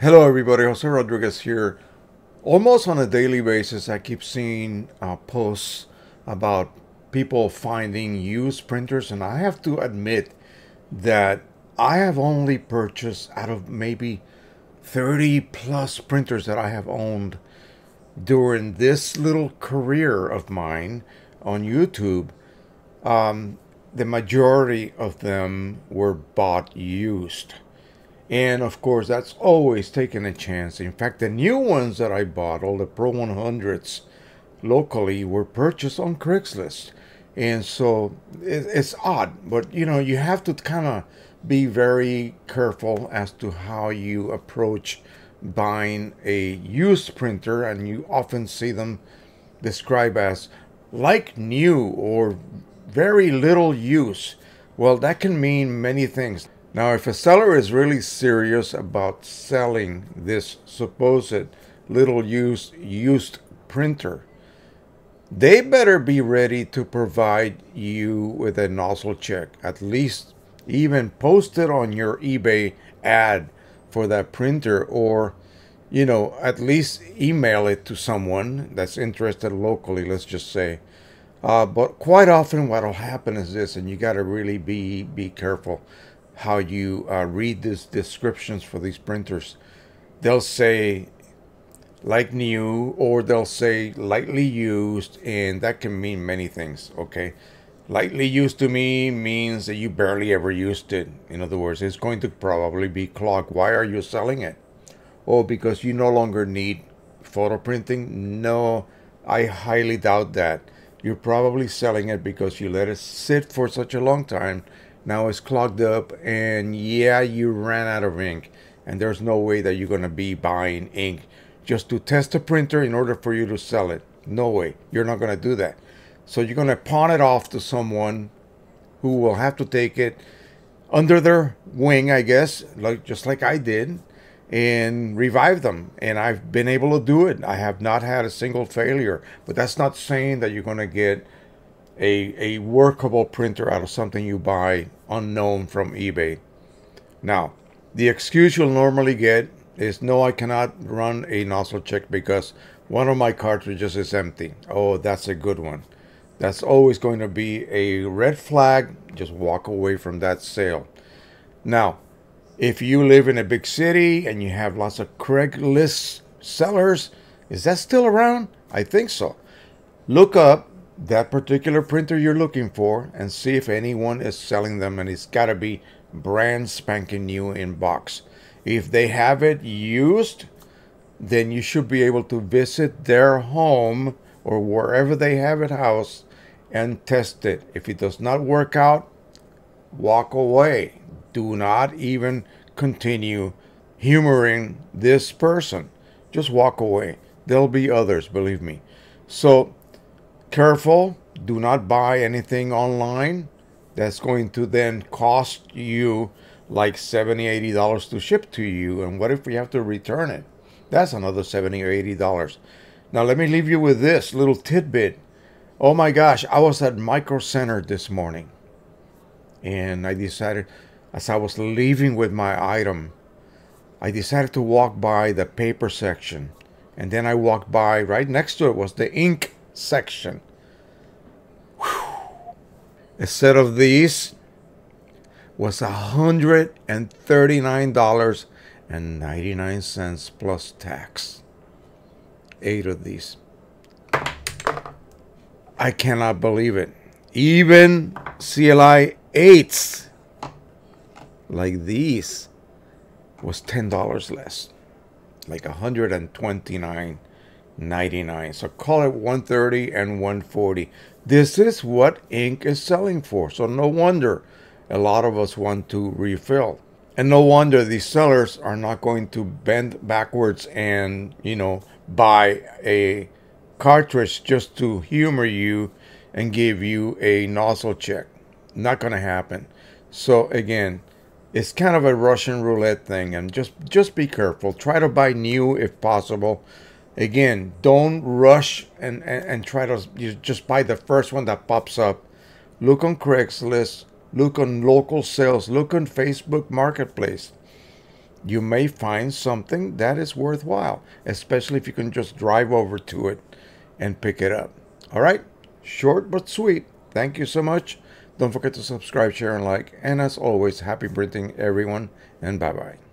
Hello, everybody. Jose Rodriguez here. Almost on a daily basis, I keep seeing uh, posts about people finding used printers, and I have to admit that I have only purchased out of maybe 30 plus printers that I have owned during this little career of mine on YouTube. Um, the majority of them were bought used. And of course, that's always taking a chance. In fact, the new ones that I bought, all the Pro 100s locally, were purchased on Craigslist. And so it's odd, but you know, you have to kind of be very careful as to how you approach buying a used printer. And you often see them described as like new or very little use. Well, that can mean many things. Now, if a seller is really serious about selling this supposed little used used printer, they better be ready to provide you with a nozzle check. At least even post it on your eBay ad for that printer or you know, at least email it to someone that's interested locally, let's just say. Uh, but quite often what will happen is this, and you got to really be be careful how you uh, read these descriptions for these printers. They'll say like new or they'll say lightly used and that can mean many things okay lightly used to me means that you barely ever used it. In other words it's going to probably be clogged. Why are you selling it? Oh because you no longer need photo printing? No i highly doubt that. You're probably selling it because you let it sit for such a long time. Now it's clogged up and yeah you ran out of ink. And there's no way that you're going to be buying ink just to test a printer in order for you to sell it. No way. You're not going to do that so you're going to pawn it off to someone who will have to take it under their wing i guess like just like i did and revive them and i've been able to do it i have not had a single failure but that's not saying that you're going to get a, a workable printer out of something you buy unknown from eBay. Now, the excuse you'll normally get is no, I cannot run a nozzle check because one of my cartridges is empty. Oh, that's a good one. That's always going to be a red flag. Just walk away from that sale. Now, if you live in a big city and you have lots of Craigslist sellers, is that still around? I think so. Look up that particular printer you're looking for and see if anyone is selling them and it's got to be brand spanking new in box. If they have it used, then you should be able to visit their home or wherever they have it housed and test it. If it does not work out, walk away. Do not even continue humoring this person. Just walk away. There'll be others, believe me. So careful. Do not buy anything online that's going to then cost you like 70 80 dollars to ship to you and what if we have to return it that's another 70 or 80 dollars now let me leave you with this little tidbit oh my gosh i was at micro center this morning and i decided as i was leaving with my item i decided to walk by the paper section and then i walked by right next to it was the ink section. Whew. A set of these was $139.99 plus tax. Eight of these. I cannot believe it. Even CLI 8s like these was $10 less. Like 129 99 so call it 130 and 140 this is what ink is selling for so no wonder a lot of us want to refill and no wonder these sellers are not going to bend backwards and you know buy a cartridge just to humor you and give you a nozzle check not going to happen so again it's kind of a russian roulette thing and just just be careful try to buy new if possible Again, don't rush and, and, and try to just buy the first one that pops up. Look on Craigslist, look on local sales, look on Facebook Marketplace. You may find something that is worthwhile, especially if you can just drive over to it and pick it up. All right? Short but sweet. Thank you so much. Don't forget to subscribe, share, and like. And as always, happy printing, everyone, and bye bye.